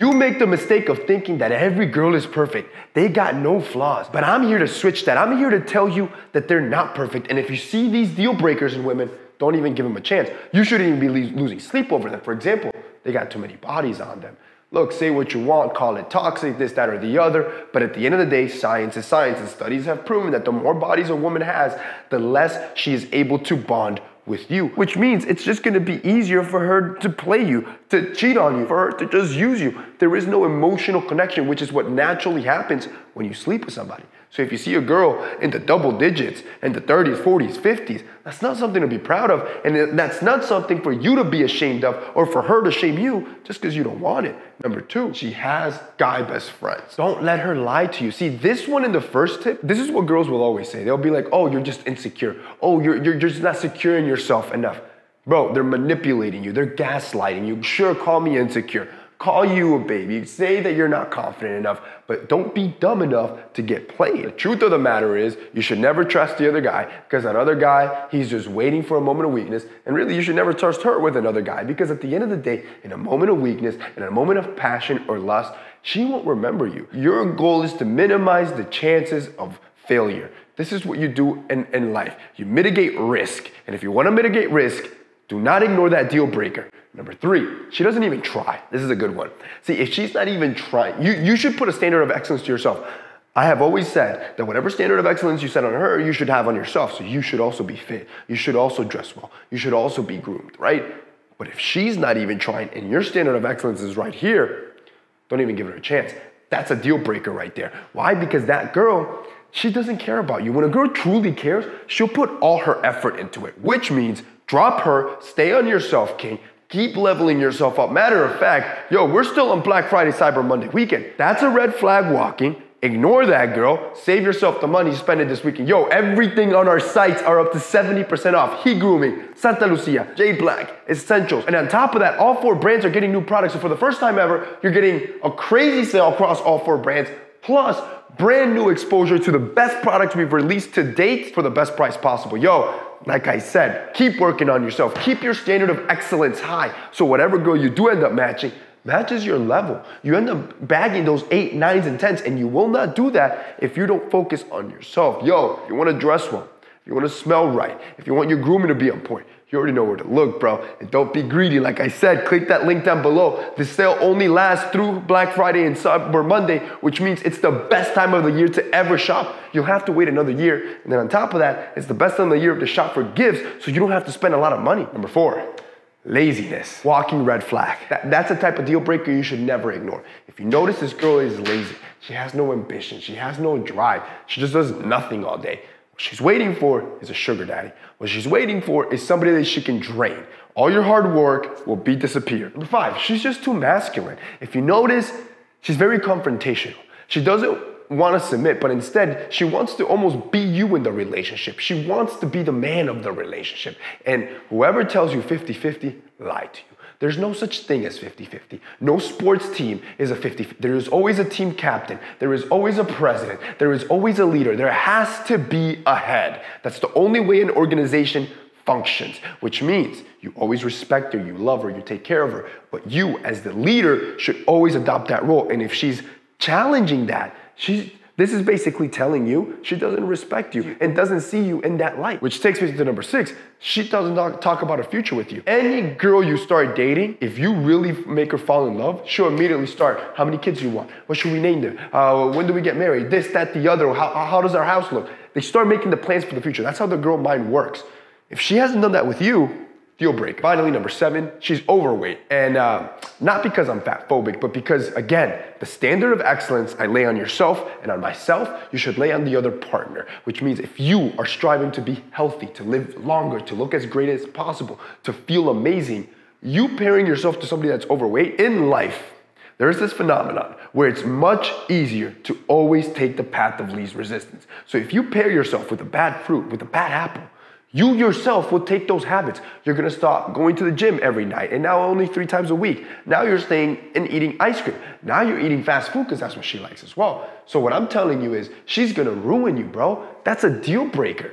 You make the mistake of thinking that every girl is perfect. They got no flaws. But I'm here to switch that. I'm here to tell you that they're not perfect. And if you see these deal breakers in women, don't even give them a chance. You shouldn't even be losing sleep over them. For example, they got too many bodies on them. Look, say what you want, call it toxic, this, that, or the other, but at the end of the day, science is science, and studies have proven that the more bodies a woman has, the less she is able to bond with you, which means it's just gonna be easier for her to play you, to cheat on you, for her to just use you. There is no emotional connection, which is what naturally happens when you sleep with somebody. So if you see a girl in the double digits, in the 30s, 40s, 50s, that's not something to be proud of. And that's not something for you to be ashamed of or for her to shame you just because you don't want it. Number two, she has guy best friends. Don't let her lie to you. See, this one in the first tip, this is what girls will always say. They'll be like, oh, you're just insecure. Oh, you're, you're just not secure in yourself enough. Bro, they're manipulating you. They're gaslighting you. Sure, call me insecure call you a baby, say that you're not confident enough, but don't be dumb enough to get played. The truth of the matter is, you should never trust the other guy because that other guy, he's just waiting for a moment of weakness. And really, you should never trust her with another guy because at the end of the day, in a moment of weakness, in a moment of passion or lust, she won't remember you. Your goal is to minimize the chances of failure. This is what you do in, in life. You mitigate risk. And if you want to mitigate risk, do not ignore that deal breaker. Number three, she doesn't even try. This is a good one. See, if she's not even trying, you, you should put a standard of excellence to yourself. I have always said that whatever standard of excellence you set on her, you should have on yourself. So you should also be fit. You should also dress well. You should also be groomed, right? But if she's not even trying and your standard of excellence is right here, don't even give her a chance. That's a deal breaker right there. Why? Because that girl, she doesn't care about you. When a girl truly cares, she'll put all her effort into it, which means drop her, stay on yourself, king, Keep leveling yourself up. Matter of fact, yo, we're still on Black Friday, Cyber Monday weekend. That's a red flag walking. Ignore that girl. Save yourself the money, spend it this weekend. Yo, everything on our sites are up to 70% off. He Grooming, Santa Lucia, J Black, Essentials. And on top of that, all four brands are getting new products. So for the first time ever, you're getting a crazy sale across all four brands. Plus, brand new exposure to the best products we've released to date for the best price possible. Yo, like I said, keep working on yourself. Keep your standard of excellence high. So whatever girl you do end up matching, matches your level. You end up bagging those eight, nines, and tens, and you will not do that if you don't focus on yourself. Yo, you want to dress well, you want to smell right, if you want your grooming to be on point, you already know where to look, bro. And don't be greedy. Like I said, click that link down below. The sale only lasts through Black Friday and Cyber Monday, which means it's the best time of the year to ever shop. You'll have to wait another year. And then on top of that, it's the best time of the year to shop for gifts, so you don't have to spend a lot of money. Number four, laziness. Walking red flag. That, that's a type of deal breaker you should never ignore. If you notice this girl is lazy, she has no ambition, she has no drive, she just does nothing all day. What she's waiting for is a sugar daddy. What she's waiting for is somebody that she can drain. All your hard work will be disappeared. Number five, she's just too masculine. If you notice, she's very confrontational. She doesn't want to submit, but instead, she wants to almost be you in the relationship. She wants to be the man of the relationship. And whoever tells you 50 50, lie to you. There's no such thing as 50 50. No sports team is a 50 50. There is always a team captain. There is always a president. There is always a leader. There has to be a head. That's the only way an organization functions, which means you always respect her, you love her, you take care of her. But you, as the leader, should always adopt that role. And if she's challenging that, she's this is basically telling you she doesn't respect you and doesn't see you in that light. Which takes me to number six. She doesn't talk about a future with you. Any girl you start dating, if you really make her fall in love, she'll immediately start. How many kids you want? What should we name them? Uh, when do we get married? This, that, the other. How, how does our house look? They start making the plans for the future. That's how the girl mind works. If she hasn't done that with you, deal breaker. Finally, number seven, she's overweight. And uh, not because I'm fat phobic, but because, again, the standard of excellence I lay on yourself and on myself, you should lay on the other partner, which means if you are striving to be healthy, to live longer, to look as great as possible, to feel amazing, you pairing yourself to somebody that's overweight in life, there's this phenomenon where it's much easier to always take the path of least resistance. So if you pair yourself with a bad fruit, with a bad apple, you yourself will take those habits. You're gonna stop going to the gym every night and now only three times a week. Now you're staying and eating ice cream. Now you're eating fast food because that's what she likes as well. So what I'm telling you is she's gonna ruin you, bro. That's a deal breaker.